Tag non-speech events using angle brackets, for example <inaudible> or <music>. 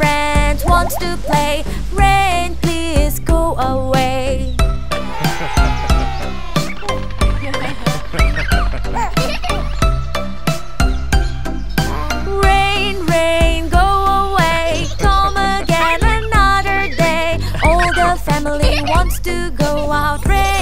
friend wants to play. Rain, please go away. <laughs> Rain, rain, go away. Come again another day. All the family wants to go out. Rain